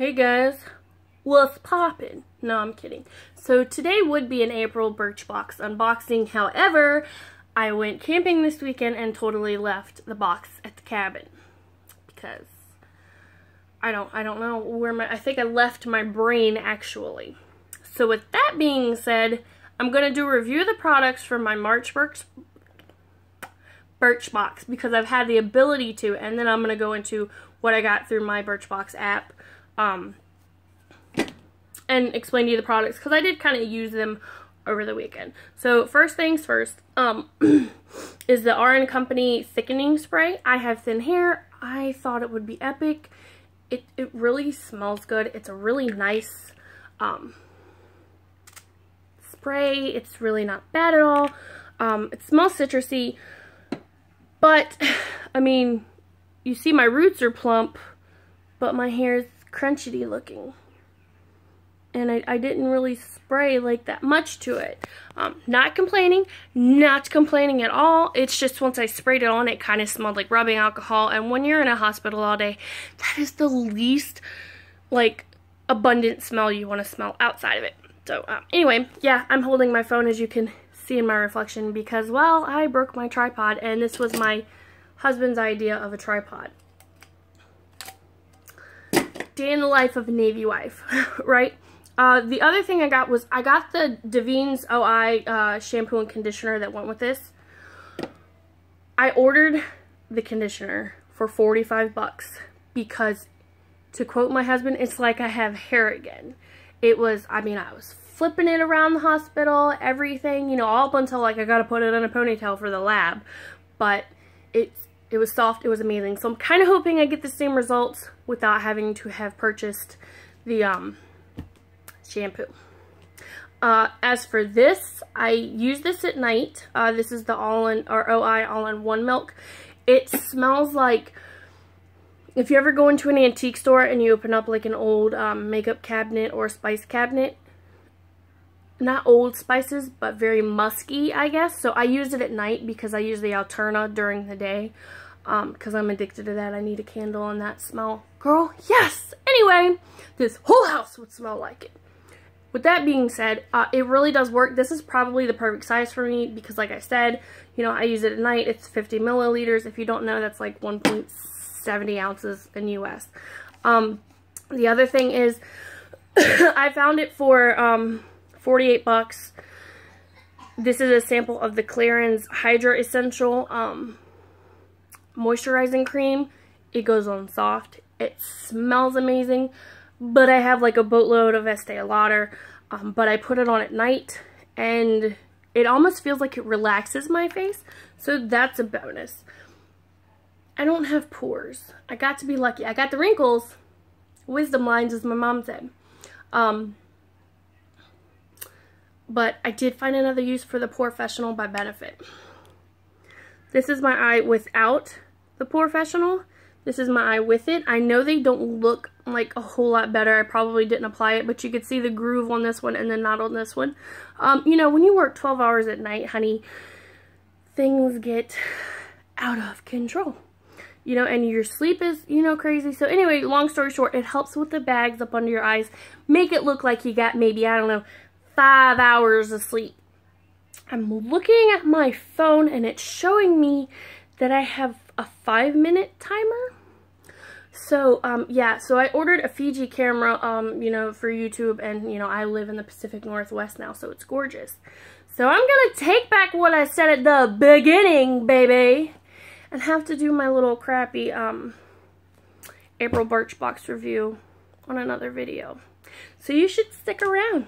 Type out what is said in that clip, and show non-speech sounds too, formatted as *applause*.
Hey guys, what's poppin'? No, I'm kidding. So today would be an April Birchbox unboxing. However, I went camping this weekend and totally left the box at the cabin because I don't I don't know where my I think I left my brain actually. So with that being said, I'm going to do a review of the products from my March Birch Birchbox because I've had the ability to and then I'm going to go into what I got through my Birchbox app um, and explain to you the products because I did kind of use them over the weekend. So first things first um, *clears throat* is the RN Company thickening spray. I have thin hair. I thought it would be epic. It, it really smells good. It's a really nice um, spray. It's really not bad at all. Um, it smells citrusy. But, *sighs* I mean, you see my roots are plump, but my hair is crunchety looking. And I, I didn't really spray like that much to it. Um, not complaining, not complaining at all. It's just once I sprayed it on, it kind of smelled like rubbing alcohol. And when you're in a hospital all day, that is the least, like, abundant smell you want to smell outside of it. So, um, anyway, yeah, I'm holding my phone as you can see in my reflection because, well, I broke my tripod and this was my husband's idea of a tripod day in the life of a Navy wife, *laughs* right? Uh, the other thing I got was I got the Davines OI uh, shampoo and conditioner that went with this. I ordered the conditioner for 45 bucks because, to quote my husband, it's like I have hair again. It was, I mean, I was flipping it around the hospital, everything, you know, all up until like I got to put it in a ponytail for the lab. But it's it was soft. It was amazing. So I'm kind of hoping I get the same results without having to have purchased the um, shampoo. Uh, as for this, I use this at night. Uh, this is the all-in, or OI all-in-one milk. It smells like, if you ever go into an antique store and you open up like an old um, makeup cabinet or spice cabinet, not old spices, but very musky, I guess. So I use it at night because I use the Alterna during the day because um, I'm addicted to that. I need a candle and that smell. Girl, yes! Anyway, this whole house would smell like it. With that being said, uh, it really does work. This is probably the perfect size for me because like I said, you know, I use it at night. It's 50 milliliters. If you don't know, that's like 1.70 ounces in US. Um, the other thing is, *coughs* I found it for um, 48 bucks. This is a sample of the Clarins Hydra Essential um, Moisturizing Cream. It goes on soft. It smells amazing. But I have like a boatload of Estee Lauder. Um, but I put it on at night. And it almost feels like it relaxes my face. So that's a bonus. I don't have pores. I got to be lucky. I got the wrinkles. Wisdom lines, as my mom said. Um, but I did find another use for the POREfessional by Benefit. This is my eye without the POREfessional. This is my eye with it. I know they don't look like a whole lot better. I probably didn't apply it, but you could see the groove on this one and then not on this one. Um, you know, when you work 12 hours at night, honey, things get out of control. You know, and your sleep is, you know, crazy. So anyway, long story short, it helps with the bags up under your eyes. Make it look like you got maybe, I don't know, five hours of sleep. I'm looking at my phone and it's showing me that I have a five minute timer. So, um, yeah, so I ordered a Fiji camera, um, you know, for YouTube, and, you know, I live in the Pacific Northwest now, so it's gorgeous. So I'm gonna take back what I said at the beginning, baby, and have to do my little crappy, um, April Birchbox review on another video. So you should stick around.